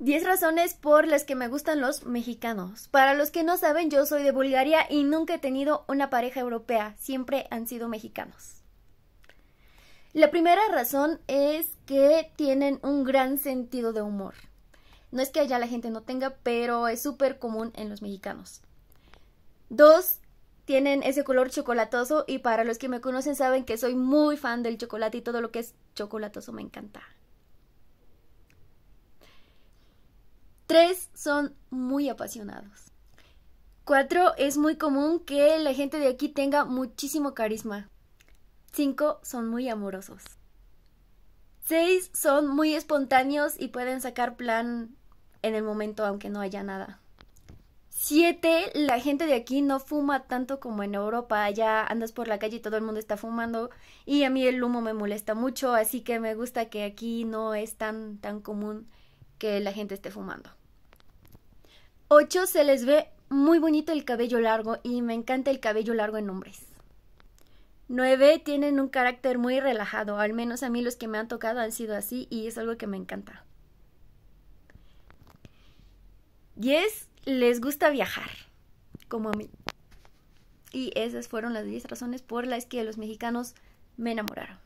10 razones por las que me gustan los mexicanos. Para los que no saben, yo soy de Bulgaria y nunca he tenido una pareja europea, siempre han sido mexicanos. La primera razón es que tienen un gran sentido de humor. No es que allá la gente no tenga, pero es súper común en los mexicanos. Dos, tienen ese color chocolatoso y para los que me conocen saben que soy muy fan del chocolate y todo lo que es chocolatoso me encanta. Tres, son muy apasionados. Cuatro, es muy común que la gente de aquí tenga muchísimo carisma. Cinco, son muy amorosos. Seis, son muy espontáneos y pueden sacar plan en el momento aunque no haya nada. Siete, la gente de aquí no fuma tanto como en Europa. Allá andas por la calle y todo el mundo está fumando. Y a mí el humo me molesta mucho, así que me gusta que aquí no es tan, tan común que la gente esté fumando. Ocho, se les ve muy bonito el cabello largo y me encanta el cabello largo en hombres. Nueve, tienen un carácter muy relajado, al menos a mí los que me han tocado han sido así y es algo que me encanta. Diez, les gusta viajar, como a mí. Y esas fueron las 10 razones por las que los mexicanos me enamoraron.